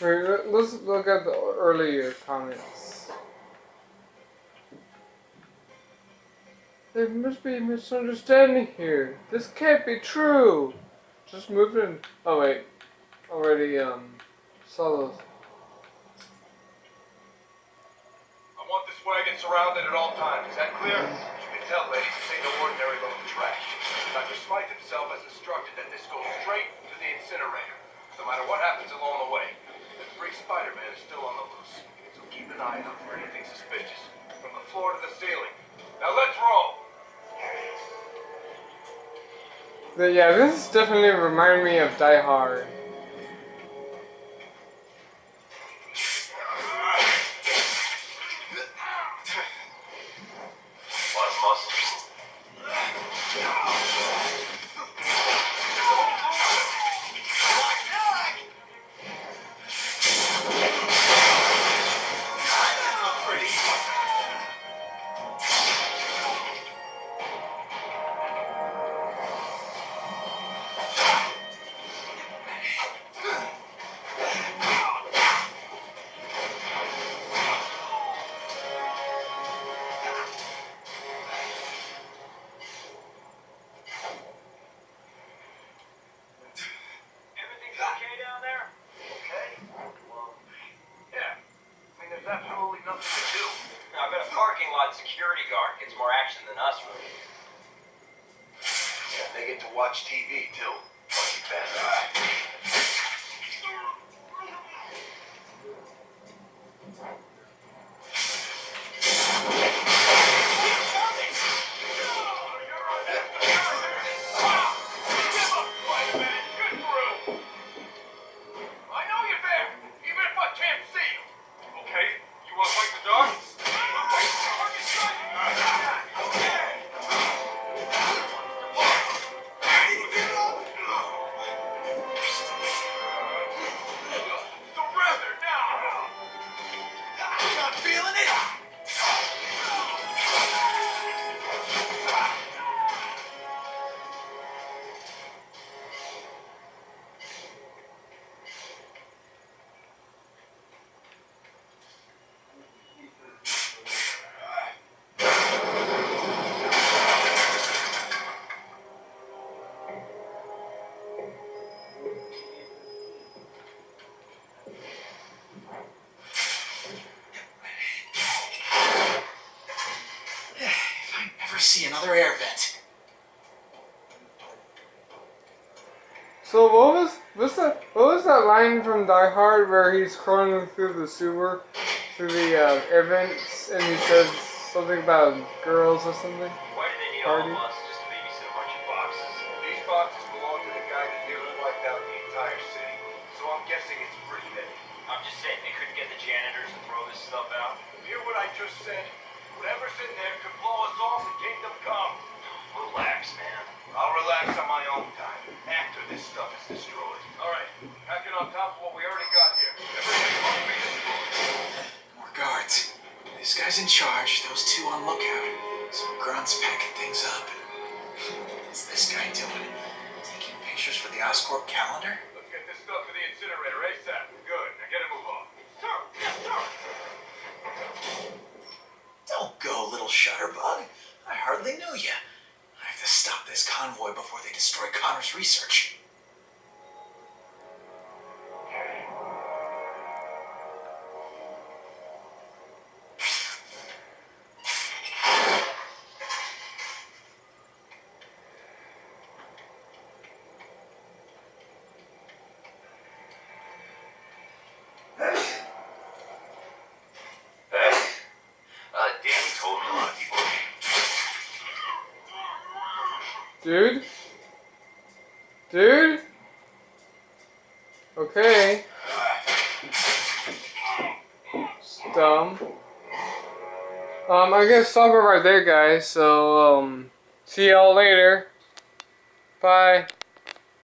Wait, let- let's look at the earlier comments. There must be a misunderstanding here. This can't be true. Just move in. Oh wait, already um saw those. I want this wagon surrounded at all times. Is that clear? As you can tell, ladies, this ain't no ordinary load of trash. Dr. Smythe himself has instructed that this goes straight to the incinerator, no matter what happens along the way. Three Spider-Man is still on the loose, so keep an eye out for anything suspicious, from the floor to the ceiling. Now let's roll! But yeah, this is definitely reminding me of Die Hard. Lot security guard gets more action than us right now. Yeah, they get to watch TV too. Lucky bastards. I know you're there, even if I can't see you. Okay, you want to fight the dog? See another air vent. So what was what's that? What was that line from Die Hard where he's crawling through the sewer, through the uh, air vents, and he says something about girls or something? Why do they need Party. all of us just to babysit a bunch of boxes? These boxes belong to the guy that nearly wiped out the entire city. So I'm guessing it's pretty heavy. I'm just saying they couldn't get the janitors to throw this stuff out. Hear what I just said? Whatever's in there could blow us off the kingdom come. Relax, man. I'll relax on my own time after this stuff is destroyed. All right, packing on top of what we already got here. Everything must be destroyed. More guards. This guy's in charge, those two on lookout. Some grunts packing things up. What's this guy doing? Taking pictures for the Oscorp calendar? Let's get this stuff to the incinerator ASAP. Shutterbug. I hardly knew you. I have to stop this convoy before they destroy Connors' research. Dude? Dude? Okay. Dumb. Um, I guess stop it right there, guys. So, um, see y'all later. Bye.